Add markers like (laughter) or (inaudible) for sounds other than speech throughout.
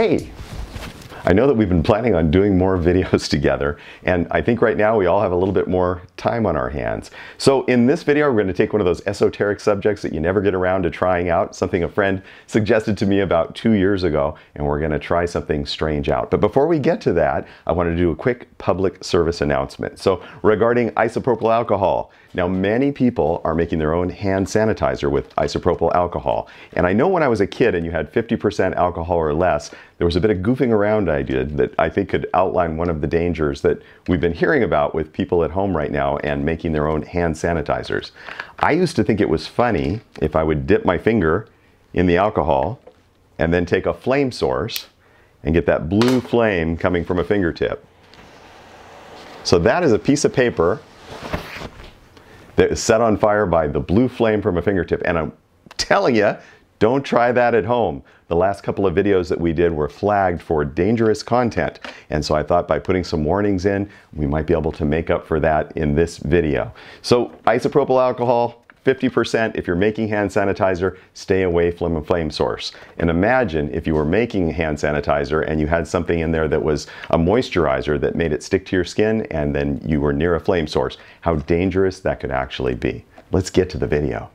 Hey, I know that we've been planning on doing more (laughs) videos together, and I think right now we all have a little bit more time on our hands. So in this video, we're going to take one of those esoteric subjects that you never get around to trying out, something a friend suggested to me about two years ago, and we're going to try something strange out. But before we get to that, I want to do a quick public service announcement. So regarding isopropyl alcohol, now many people are making their own hand sanitizer with isopropyl alcohol. And I know when I was a kid and you had 50% alcohol or less, there was a bit of goofing around I did that I think could outline one of the dangers that we've been hearing about with people at home right now and making their own hand sanitizers. I used to think it was funny if I would dip my finger in the alcohol and then take a flame source and get that blue flame coming from a fingertip. So that is a piece of paper that is set on fire by the blue flame from a fingertip. And I'm telling you, don't try that at home. The last couple of videos that we did were flagged for dangerous content. And so I thought by putting some warnings in, we might be able to make up for that in this video. So isopropyl alcohol, 50% if you're making hand sanitizer, stay away from a flame source. And imagine if you were making hand sanitizer and you had something in there that was a moisturizer that made it stick to your skin and then you were near a flame source, how dangerous that could actually be. Let's get to the video.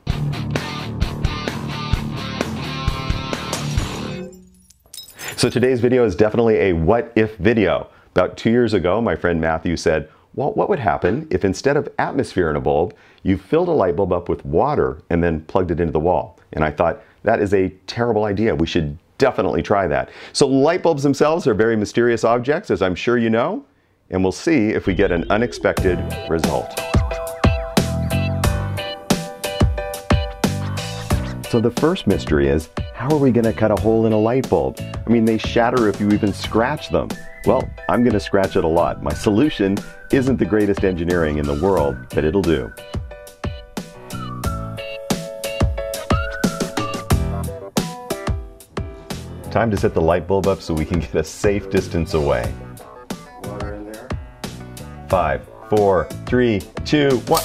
So today's video is definitely a what if video. About two years ago, my friend Matthew said, well, what would happen if instead of atmosphere in a bulb, you filled a light bulb up with water and then plugged it into the wall? And I thought, that is a terrible idea. We should definitely try that. So light bulbs themselves are very mysterious objects, as I'm sure you know, and we'll see if we get an unexpected result. So the first mystery is, how are we going to cut a hole in a light bulb? I mean, they shatter if you even scratch them. Well, I'm going to scratch it a lot. My solution isn't the greatest engineering in the world, but it'll do. Time to set the light bulb up so we can (laughs) get a safe distance away. Water in there. Five, four, three, two, one.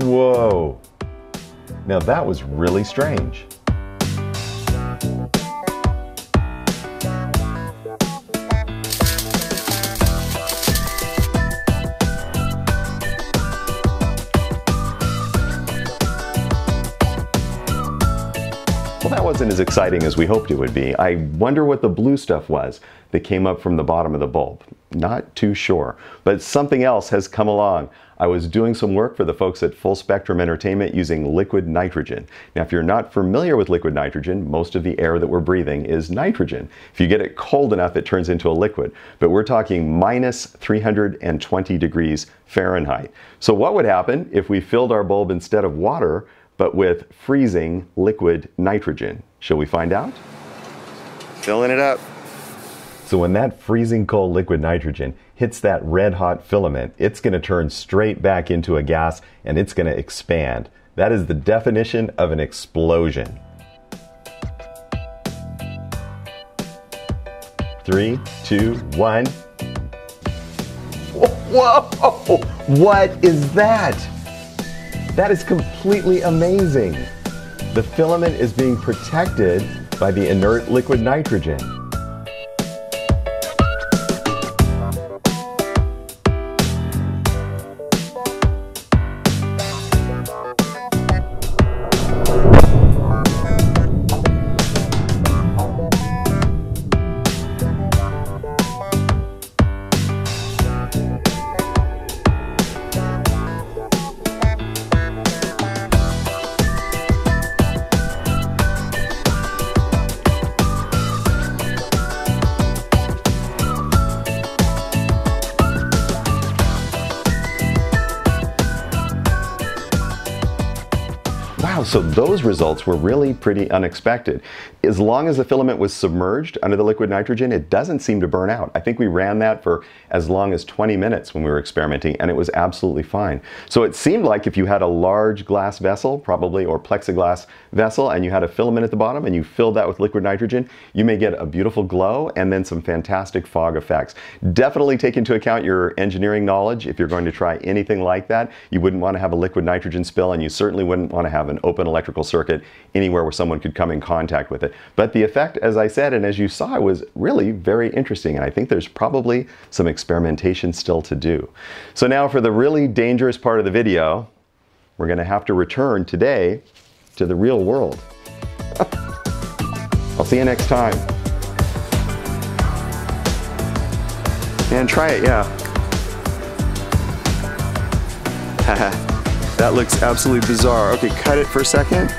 Whoa. Now that was really strange. Wasn't as exciting as we hoped it would be. I wonder what the blue stuff was that came up from the bottom of the bulb. Not too sure, but something else has come along. I was doing some work for the folks at Full Spectrum Entertainment using liquid nitrogen. Now, if you're not familiar with liquid nitrogen, most of the air that we're breathing is nitrogen. If you get it cold enough, it turns into a liquid. But we're talking minus 320 degrees Fahrenheit. So what would happen if we filled our bulb instead of water but with freezing liquid nitrogen. Shall we find out? Filling it up. So when that freezing cold liquid nitrogen hits that red hot filament, it's going to turn straight back into a gas and it's going to expand. That is the definition of an explosion. Three, two, one. Whoa! What is that? That is completely amazing. The filament is being protected by the inert liquid nitrogen. Wow, so those results were really pretty unexpected. As long as the filament was submerged under the liquid nitrogen, it doesn't seem to burn out. I think we ran that for as long as 20 minutes when we were experimenting, and it was absolutely fine. So it seemed like if you had a large glass vessel, probably, or plexiglass vessel, and you had a filament at the bottom and you filled that with liquid nitrogen, you may get a beautiful glow and then some fantastic fog effects. Definitely take into account your engineering knowledge if you're going to try anything like that. You wouldn't want to have a liquid nitrogen spill, and you certainly wouldn't want to have an open electrical circuit anywhere where someone could come in contact with it. But the effect, as I said, and as you saw, was really very interesting. And I think there's probably some experimentation still to do. So now for the really dangerous part of the video, we're going to have to return today to the real world. (laughs) I'll see you next time. And try it, yeah. (laughs) that looks absolutely bizarre. Okay, cut it for a second.